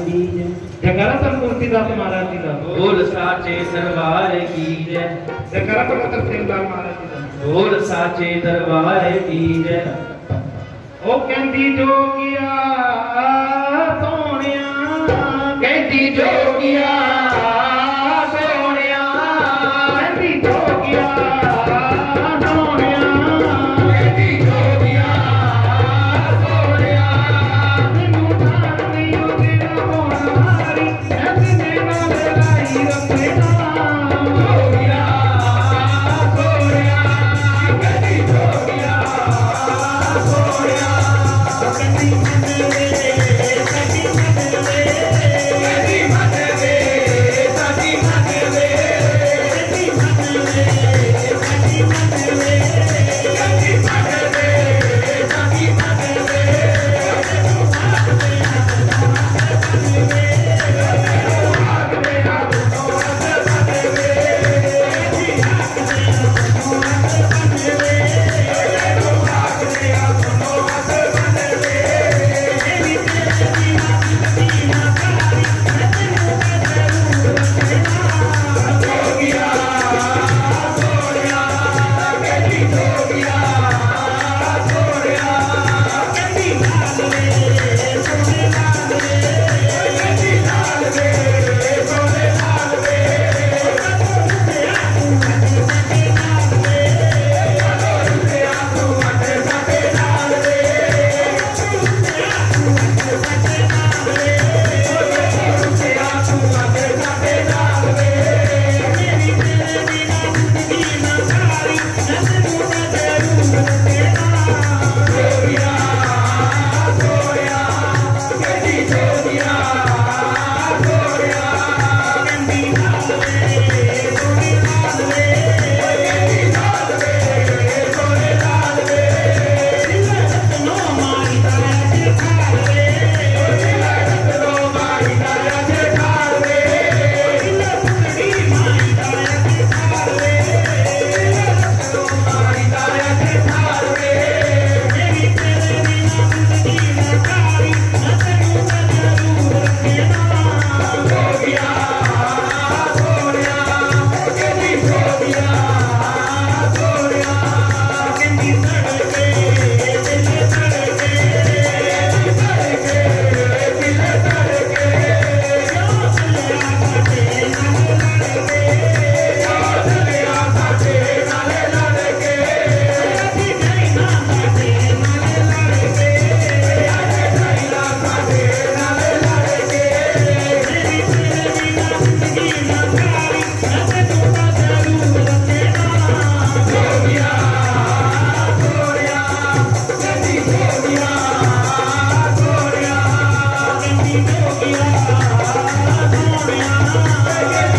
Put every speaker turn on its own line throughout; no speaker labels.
जयकारा संपूर्ति दास महाराज जी
बोल साचे दरबार की जय।
प्रकट सिंह महाराज जी
बोल साचे दरबार की जय।
ओ कंदी Thank
you.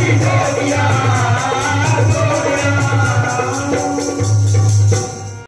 Victoria!